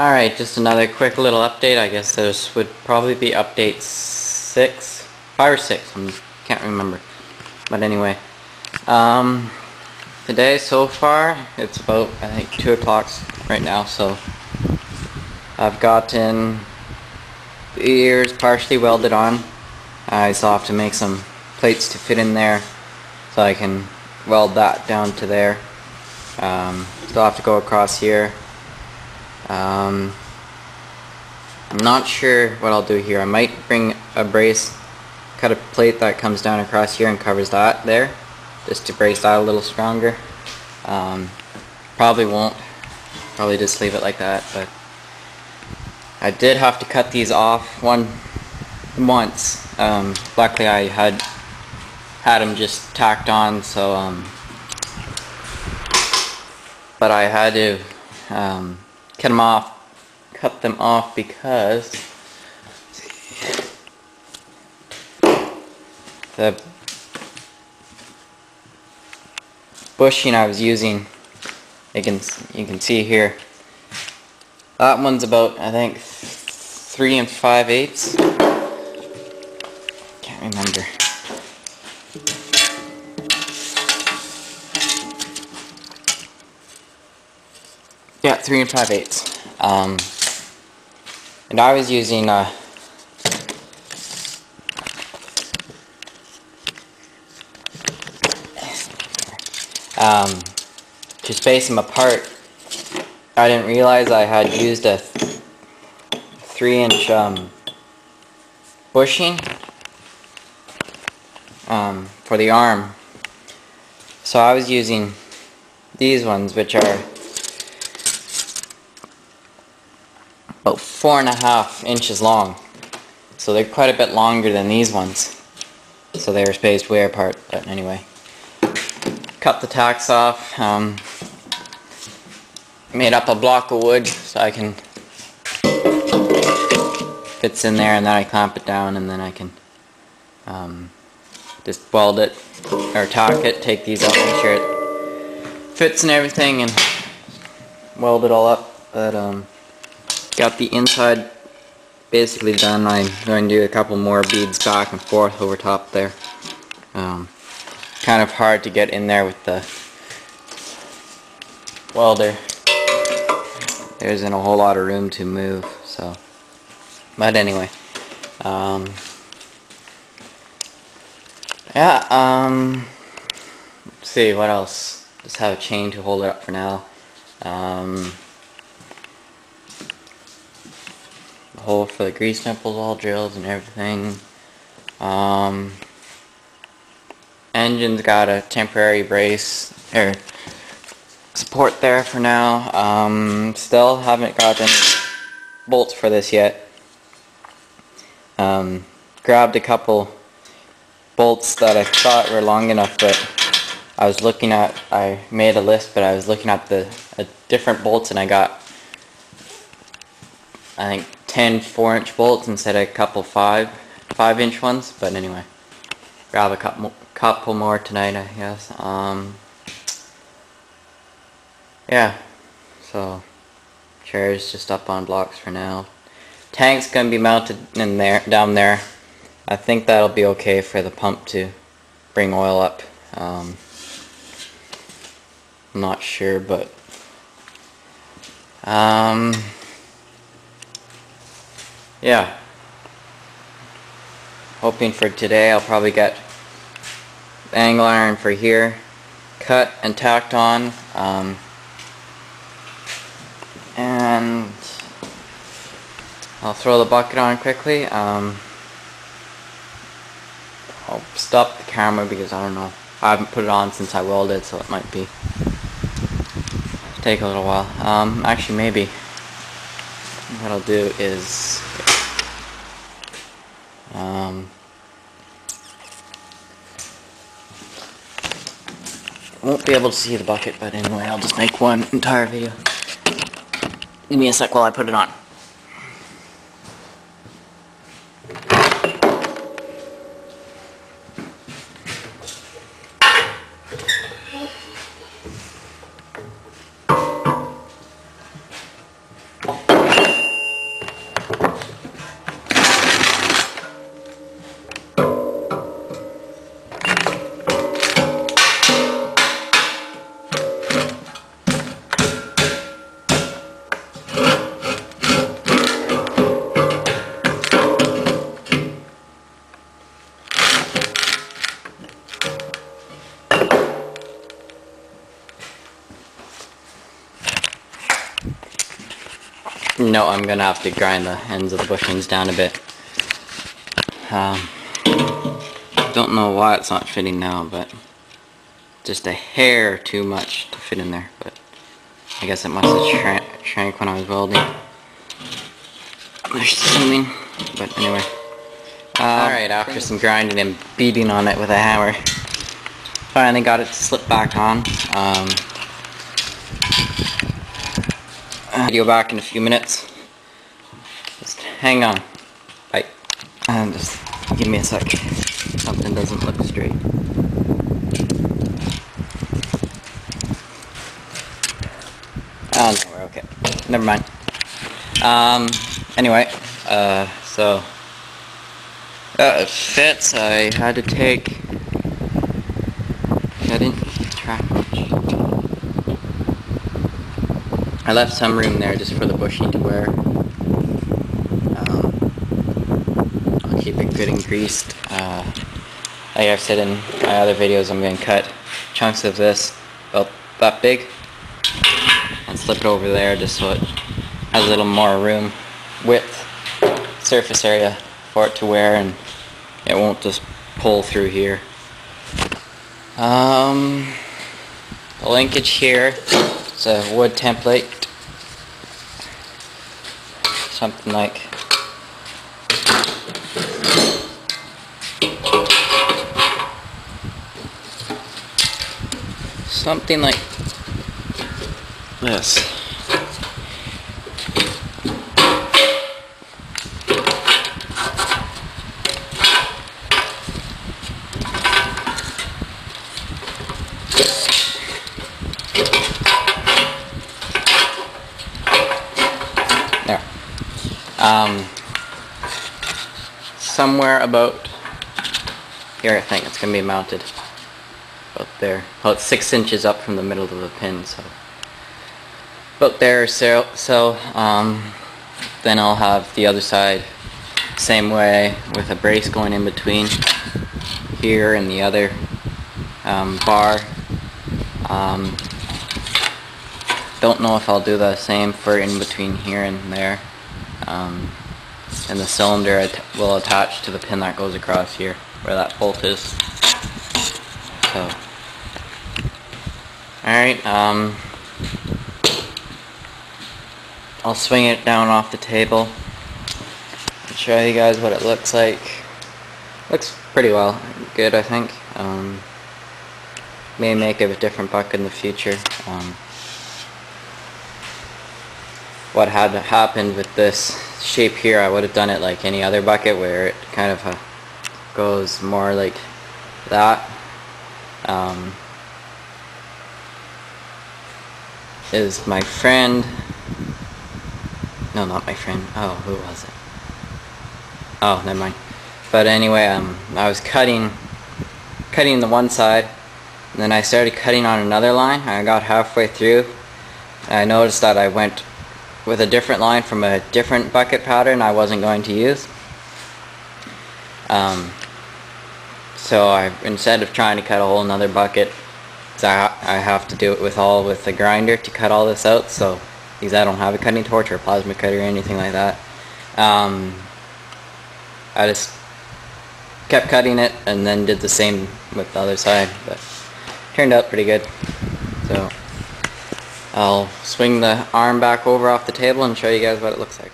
Alright, just another quick little update. I guess this would probably be update 6, 5 or 6, I can't remember. But anyway, um, today so far, it's about, I think, 2 o'clock right now, so I've gotten the ears partially welded on. I still have to make some plates to fit in there, so I can weld that down to there. Um, still have to go across here. Um, I'm not sure what I'll do here. I might bring a brace, cut a plate that comes down across here and covers that there, just to brace that a little stronger. Um, probably won't. Probably just leave it like that, but I did have to cut these off one once. Um, luckily I had had them just tacked on, so um, but I had to um, cut them off cut them off because the bushing I was using you can you can see here that one's about I think three and five eighths can't remember Yeah, three and five eighths. Um, and I was using uh, um, to space them apart. I didn't realize I had used a th three inch um, bushing um, for the arm. So I was using these ones which are about four and a half inches long. So they're quite a bit longer than these ones. So they were spaced way apart, but anyway. Cut the tacks off, um, made up a block of wood so I can fits in there and then I clamp it down and then I can um, just weld it or tack it, take these out, make sure it fits and everything and weld it all up. But um, got the inside basically done. I'm going to do a couple more beads back and forth over top there. Um, kind of hard to get in there with the welder. There isn't a whole lot of room to move, so. But anyway, um, yeah. Um, let's see what else. Just have a chain to hold it up for now. Um, hole for the grease nipples all drilled and everything. Um, engine's got a temporary brace or support there for now. Um, still haven't gotten bolts for this yet. Um, grabbed a couple bolts that I thought were long enough, but I was looking at, I made a list, but I was looking at the different bolts and I got, I think, 10 4 inch bolts instead of a couple 5 5 inch ones but anyway. Grab a couple, couple more tonight I guess um, yeah so chairs just up on blocks for now. Tank's gonna be mounted in there down there. I think that'll be okay for the pump to bring oil up um, I'm not sure but um, yeah. Hoping for today I'll probably get angle iron for here. Cut and tacked on um, and I'll throw the bucket on quickly um, I'll stop the camera because I don't know. I haven't put it on since I welded so it might be take a little while. Um, actually maybe what I'll do is um, won't be able to see the bucket, but anyway, I'll just make one entire video. Give me a sec while I put it on. No, I'm gonna have to grind the ends of the bushings down a bit. Um, don't know why it's not fitting now, but just a hair too much to fit in there. But I guess it must have shrank, shrank when I was welding. Assuming, but anyway. Alright, after some grinding and beating on it with a hammer, finally got it to slip back on. Um, video back in a few minutes. Just hang on. Bye. And just give me a sec. Something doesn't look straight. Oh, no, we're okay. Never mind. Um, anyway, uh, so, uh, it fits. I had to take, I didn't track much. I left some room there just for the bushing to wear. Um, I'll keep it good and greased. Uh, like I've said in my other videos, I'm going to cut chunks of this about that big and slip it over there just so it has a little more room, width, surface area for it to wear and it won't just pull through here. Um, the linkage here, it's a wood template, something like something like this. There. Um, somewhere about here, I think it's going to be mounted. About there. About six inches up from the middle of the pin, so. About there, so, so um, then I'll have the other side same way with a brace going in between here and the other um, bar. Um, don't know if I'll do the same for in between here and there. Um, and the cylinder at will attach to the pin that goes across here where that bolt is. So, alright, um, I'll swing it down off the table and show you guys what it looks like. Looks pretty well, good I think. Um, may make a different buck in the future. Um, what had happened with this shape here, I would have done it like any other bucket where it kind of uh, goes more like that. Um, is my friend, no not my friend, oh who was it? Oh, never mind. But anyway, um, I was cutting, cutting the one side, and then I started cutting on another line. I got halfway through, I noticed that I went with a different line from a different bucket pattern I wasn't going to use. Um, so I, instead of trying to cut a whole another bucket, I, I have to do it with all with the grinder to cut all this out. So because I don't have a cutting torch or plasma cutter or anything like that, um, I just kept cutting it and then did the same with the other side. But turned out pretty good. So. I'll swing the arm back over off the table and show you guys what it looks like.